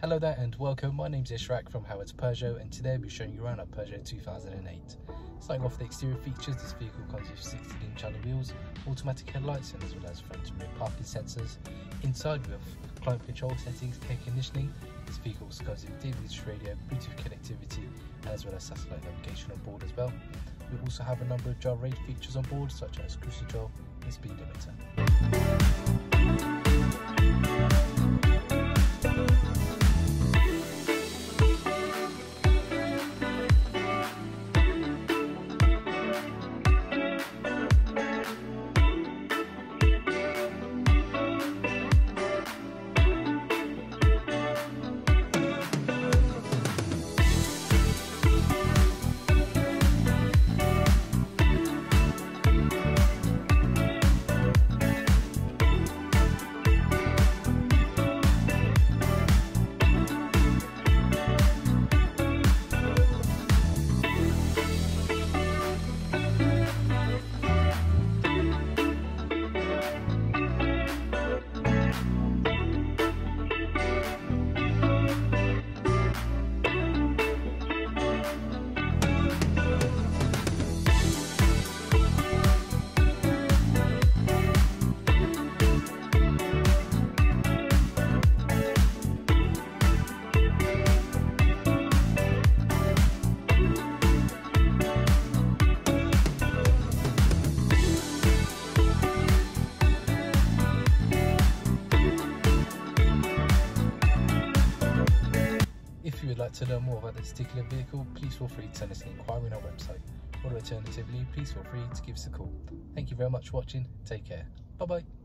Hello there and welcome, my name is Ishrak from Howard's Peugeot and today I'll be showing you around our Peugeot 2008. Starting off the exterior features, this vehicle comes with 16 inch alloy wheels, automatic headlights and as well as front and rear parking sensors. Inside we have climate control settings, air conditioning, this vehicle comes with DVH radio, Bluetooth connectivity and as well as satellite navigation on board as well. We also have a number of gyro features on board such as cruise control and speed limiter. If you would like to learn more about this particular vehicle, please feel free to send us an inquiry on our website. Or alternatively, please feel free to give us a call. Thank you very much for watching. Take care. Bye bye.